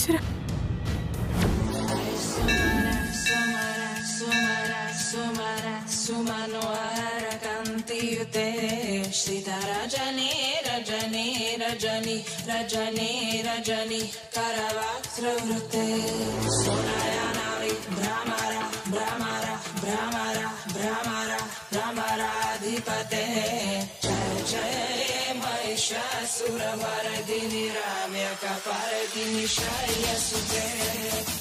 será? भ्रमराधिपते जय जय महिषासुरवरदिनि राम्य कपाल In your shot yesterday.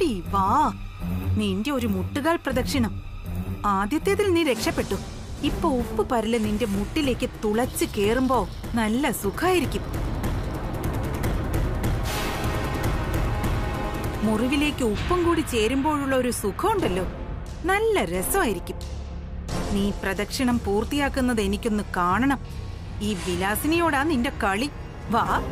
വാടി വാ. നിന്റെ ഒരു മുട്ടുകാൽ പ്രദക്ഷിണം. ആദ്യത്തേതിൽ നീ രക്ഷപ്പെട്ടു. ഇപ്പൊ ഉപ്പ് പരൽ നിന്റെ മുട്ടിലേക്ക് തുളച്ച് കേറുമ്പോ നല്ല സുഖായിരിക്കും. മുറിവിലേക്ക് ഉപ്പും കൂടി ചേരുമ്പോഴുള്ള ഒരു സുഖമുണ്ടല്ലോ. നല്ല രസമായിരിക്കും. നീ പ്രദക്ഷിണം പൂർത്തിയാക്കുന്നത് എനിക്കൊന്ന് കാണണം. ഈ വിലാസിനിയോടാ നിന്റെ കളി. വാ.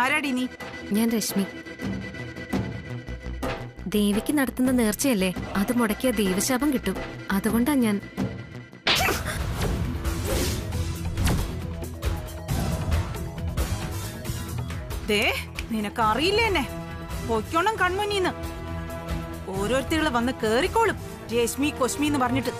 ആരാടി നീ? ഞാൻ രശ്മി. ദേവിക്ക് നടത്തുന്ന നേർച്ചയല്ലേ? അത് മുടക്കിയ ദൈവശാപം കിട്ടും. അതുകൊണ്ടാ ഞാൻ ദേ നിനക്ക് അറിയില്ല എന്നെ? പൊയ്ക്കോണം കൺമുന്നീന്ന്. ഓരോരുത്തരുകൾ വന്ന് കേറിക്കോളും. രശ്മി കൊശ്മി എന്ന് പറഞ്ഞിട്ട്.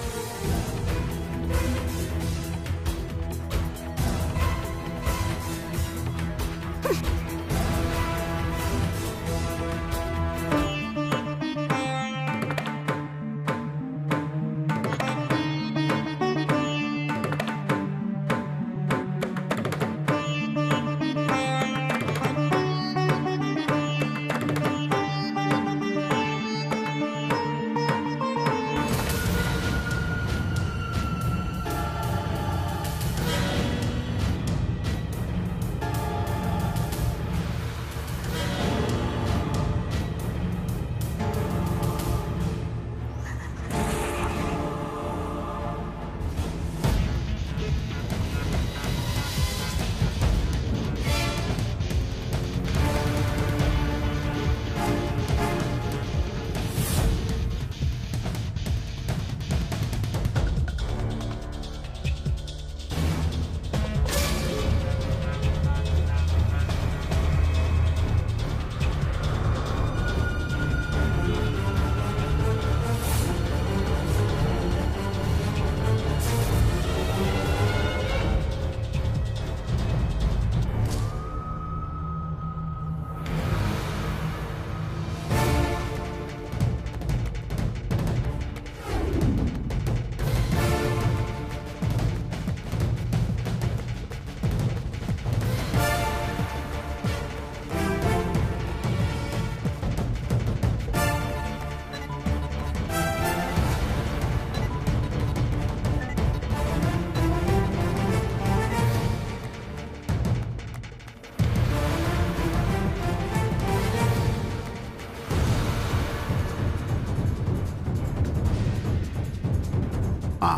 ആ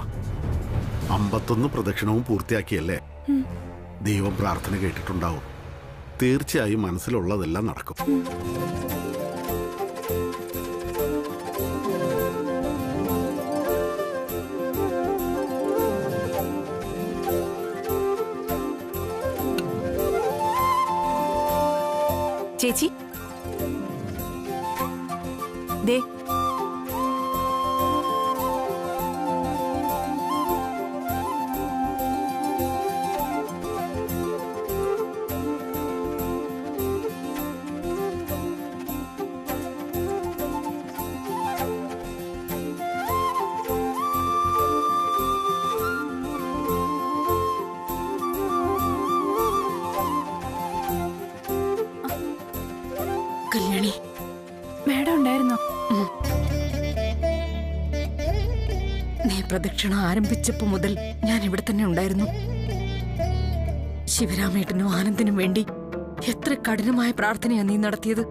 അമ്പത്തൊന്ന് പ്രദക്ഷിണവും പൂർത്തിയാക്കിയല്ലേ? ദൈവം പ്രാർത്ഥന കേട്ടിട്ടുണ്ടാവും. തീർച്ചയായും മനസ്സിലുള്ളതെല്ലാം നടക്കും. ചേച്ചി. ദേ നീ പ്രദക്ഷിണ ആരംഭിച്ചപ്പോ മുതൽ ഞാൻ ഇവിടെ തന്നെ ഉണ്ടായിരുന്നു. ശിവരാമേട്ടനും ആനന്ദിനും വേണ്ടി എത്ര കഠിനമായ പ്രാർത്ഥനയാണ് നീ നടത്തിയത്.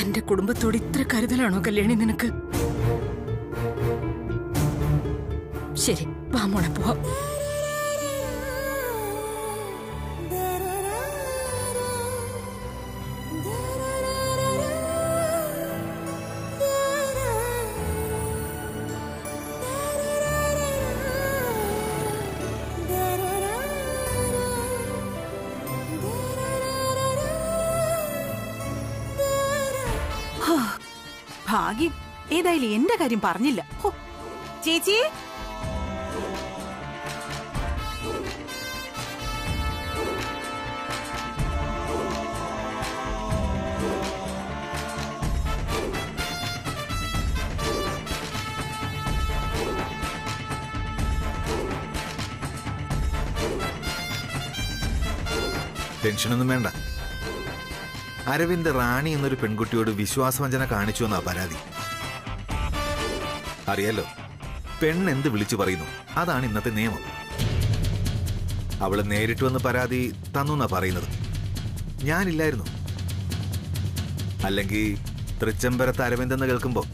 എന്റെ കുടുംബത്തോട് ഇത്ര കരുതലാണോ കല്യാണി നിനക്ക്? ശരി വാമോണെ പോവാം. ഏതായാലും എന്റെ കാര്യം പറഞ്ഞില്ല. ചേച്ചി? ടെൻഷനൊന്നും വേണ്ട. അരവിന്ദ് റാണി എന്നൊരു പെൺകുട്ടിയോട് വിശ്വാസവഞ്ചന കാണിച്ചു എന്നാ പരാതി. അറിയാലോ? പെണ്ണ് എന്ത് വിളിച്ചു പറയുന്നു? അതാണ് ഇന്നത്തെ നിയമം. അവൾ നേരിട്ട് വന്ന് പരാതി തന്നു എന്നാ പറയുന്നത്. ഞാനില്ലായിരുന്നു. അല്ലെങ്കിൽ തൃച്ചംബരത്ത് അരവിന്ദെന്ന് കേൾക്കുമ്പോ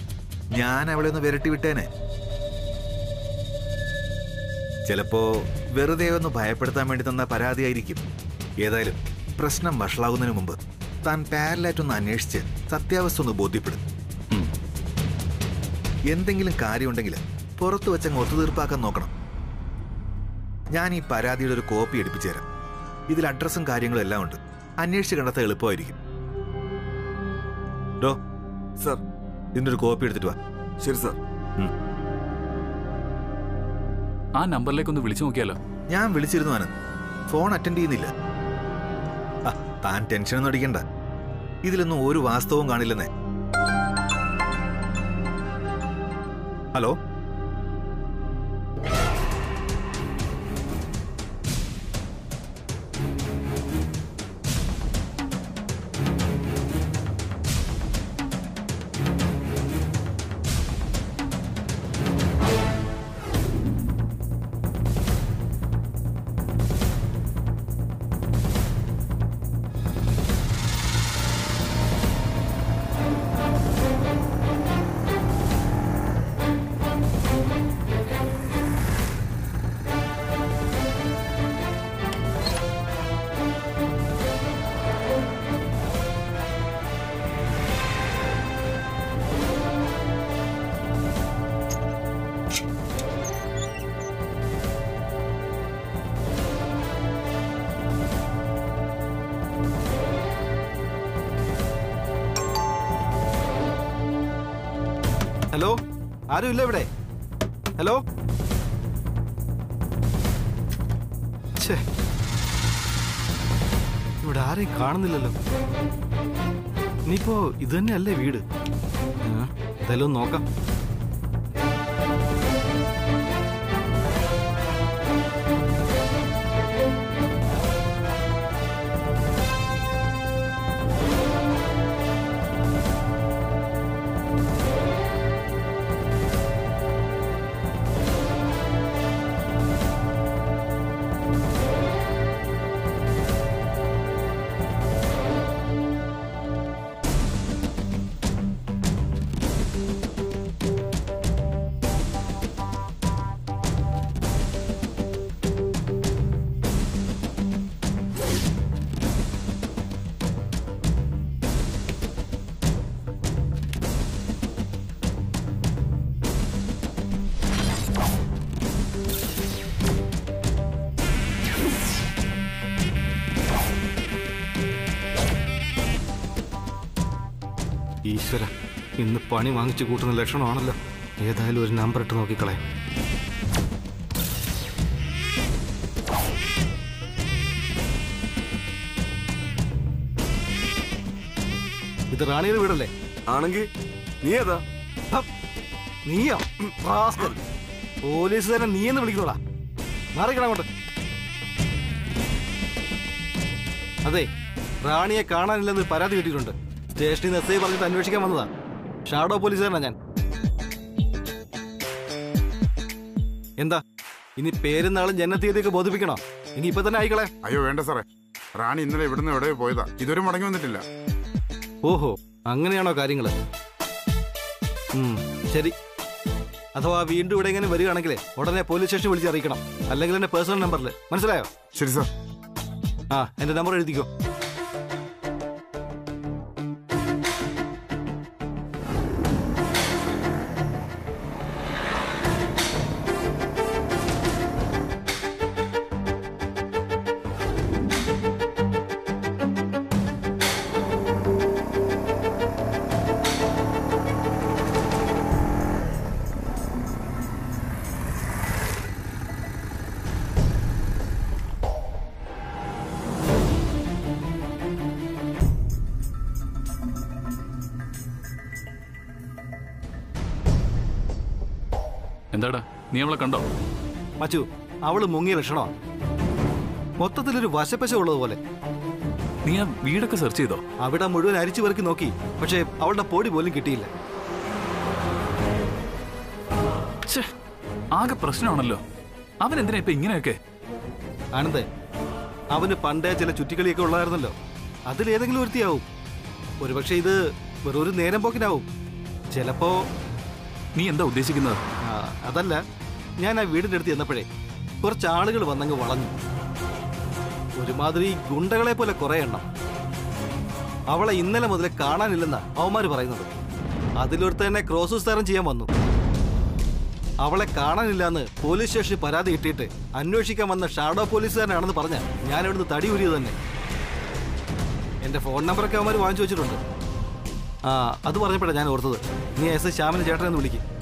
ഞാൻ അവളെ ഒന്ന് വിരട്ടി വിട്ടേനെ. ചിലപ്പോ വെറുതെ ഒന്ന് ഭയപ്പെടുത്താൻ വേണ്ടി തന്ന പരാതിയായിരിക്കും. ഏതായാലും പ്രശ്നം വഷളാകുന്നതിന് മുമ്പ് താൻ പാരലായിട്ടൊന്ന് അന്വേഷിച്ച് സത്യാവസ്ഥ ഒന്ന് ബോധ്യപ്പെടും എന്തെങ്കിലും കാര്യമുണ്ടെങ്കിൽ പുറത്തു വെച്ചങ്ങ് ഒത്തുതീർപ്പാക്കാൻ നോക്കണം. ഞാൻ ഈ പരാതിയുടെ ഒരു കോപ്പി എടുപ്പിച്ചു തരാം ഇതിൽ അഡ്രസ്സും കാര്യങ്ങളും എല്ലാം ഉണ്ട്. അന്വേഷിച്ച് കണ്ടെത്താൻ എളുപ്പമായിരിക്കും. ഡോ സർ. ഇതിന്റെ ഒരു കോപ്പി എടുത്തിട്ട് വാ. ശരി സർ. ആ നമ്പറിലേക്ക് ഒന്ന് വിളിച്ചു നോക്കിയാലോ? ഞാൻ വിളിച്ചിരുന്നു ആണ് ഫോൺ അറ്റൻഡ് ചെയ്യുന്നില്ല. താൻ ടെൻഷനൊന്നും അടിക്കണ്ട. ഇതിലൊന്നും ഒരു വാസ്തവവും കാണില്ലെന്നേ. ഹലോ ആരും ഇവിടെ? ഹലോ ഇവിടെ ആരെയും കാണുന്നില്ലല്ലോ. ഇനിയിപ്പോ ഇത് തന്നെയല്ലേ വീട്? എന്തായാലും നോക്കാം. ഇന്ന് പണി വാങ്ങിച്ചു കൂട്ടുന്ന ലക്ഷണമാണല്ലോ. ഏതായാലും ഒരു നമ്പർ ഇട്ട് നോക്കിക്കളയാം. ഇത് റാണിയുടെ വീടല്ലേ? ആണെങ്കിൽ നീ ഏതാ? നീയോ? പോലീസ് തന്നെ നീ എന്ന് വിളിക്കുന്നോടാ. മാറിക്കണം അങ്ങോട്ട്. അതെ റാണിയെ കാണാനില്ലെന്ന് പരാതി കിട്ടിയിട്ടുണ്ട്. സ്റ്റേഷനിൽ നിന്ന് എസ് ഐ പറഞ്ഞിട്ട് അന്വേഷിക്കാൻ വന്നതാ. ഷാഡോ പോലീസുകാരനാ ഞാൻ. എന്താ? ഇനി പേരും നാളും ജനത്തീയതിയൊക്കെ ബോധിപ്പിക്കണോ? ഇനി ഇപ്പൊ തന്നെ ആയിക്കളെ. അയ്യോ വേണ്ട സാറേ. റാണി ഇന്നലെ ഇവിടുന്ന് എവിടെ പോയതാ. ഇതുവരെ മടങ്ങി വന്നിട്ടില്ല. ഓഹോ അങ്ങനെയാണോ കാര്യങ്ങൾ? ശരി. അഥവാ വീണ്ടും ഇവിടെ എങ്ങനെ വരികയാണെങ്കിൽ ഉടനെ പോലീസ് സ്റ്റേഷൻ വിളിച്ച് അറിയിക്കണം. അല്ലെങ്കിൽ എന്റെ പേഴ്സണൽ നമ്പറിൽ മനസ്സിലായോ? ശരി സാർ. ആ എന്റെ നമ്പർ എഴുതിക്കോ. എന്താടാ? നീ അവളെ കണ്ടോ? മച്ചു അവൾ മുങ്ങിയ ലക്ഷണോ മൊത്തത്തിലൊരു വശപ്പശ ഉള്ളതുപോലെ. നീ ആ വീടൊക്കെ സെർച്ച് ചെയ്തോ? അവിടെ മുഴുവൻ അരിച്ചു പെറുക്കി നോക്കി പക്ഷേ അവളുടെ പൊടി പോലും കിട്ടിയില്ല. ആകെ പ്രശ്നമാണല്ലോ. അവൻ എന്തിനാ ഇപ്പൊ ഇങ്ങനെയൊക്കെ? ആനന്ദേ അവന് പണ്ടേ ചില ചുറ്റിക്കളിയൊക്കെ ഉള്ളായിരുന്നല്ലോ അതിലേതെങ്കിലും ഒരുത്തിയാവും. ഒരുപക്ഷെ ഇത് വെറൊരു നേരം പോക്കിനാവും. ചിലപ്പോ നീ എന്താ ഉദ്ദേശിക്കുന്നത്? അതല്ല ഞാൻ ആ വീടിന്റെ അടുത്ത് ചെന്നപ്പോഴേ കുറച്ച് ആളുകൾ വന്നങ്ങ് വളഞ്ഞു. ഒരുമാതിരി ഗുണ്ടകളെ പോലെ കുറെ എണ്ണം. അവളെ ഇന്നലെ മുതലേ കാണാനില്ലെന്നാ അവന്മാര് പറയുന്നത്. അതിലൊരുത്തന്നെ ക്രോസ് വിസ്താരം ചെയ്യാൻ വന്നു. അവളെ കാണാനില്ലാന്ന് പോലീസ് സ്റ്റേഷനിൽ പരാതി കിട്ടിയിട്ട് അന്വേഷിക്കാൻ വന്ന ഷാഡോ പോലീസുകാരനാണെന്ന് പറഞ്ഞ ഞാൻ ഇവിടുന്ന് തടി ഊരിയത് തന്നെ. എന്റെ ഫോൺ നമ്പറൊക്കെ അവന്മാർ വാങ്ങിച്ചു വെച്ചിട്ടുണ്ട്. ആ അത് പറഞ്ഞപ്പോഴാണ് ഞാൻ ഓർത്തത്. നീ എസ് എസ് ശ്യാമിന് ചേട്ടനെന്ന് വിളിക്കും.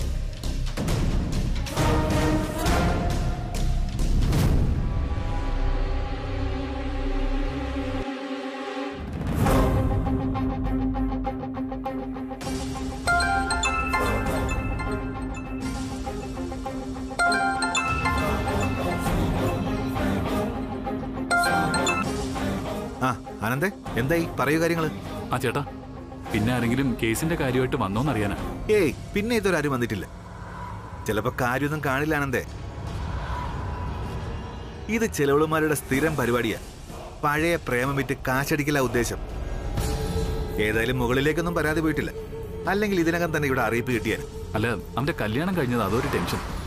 ആനന്ദേ എന്തായി? പറയൂ കാര്യങ്ങൾ. ആ ചേട്ടാ. പിന്നെ ആരെങ്കിലും കേസിന്റെ കാര്യമായിട്ട് വന്നോന്ന് വന്നോന്നറിയാനാ? ഏയ് പിന്നെ ഇതൊരു ആരും വന്നിട്ടില്ല. ചിലപ്പോ കാര്യമൊന്നും കാണില്ല ആനന്ദേ. ഇത് ചിലവളുമാരുടെ സ്ഥിരം പരിപാടിയാ. പഴയ പ്രേമം വിറ്റ് കാശടിക്കല ഉദ്ദേശം. ഏതായാലും മുകളിലേക്കൊന്നും പരാതി പോയിട്ടില്ല. അല്ലെങ്കിൽ ഇതിനകം തന്നെ ഇവിടെ അറിയിപ്പ് കിട്ടിയാൽ അല്ല അവന്റെ കല്യാണം കഴിഞ്ഞത് അതൊരു ടെൻഷൻ.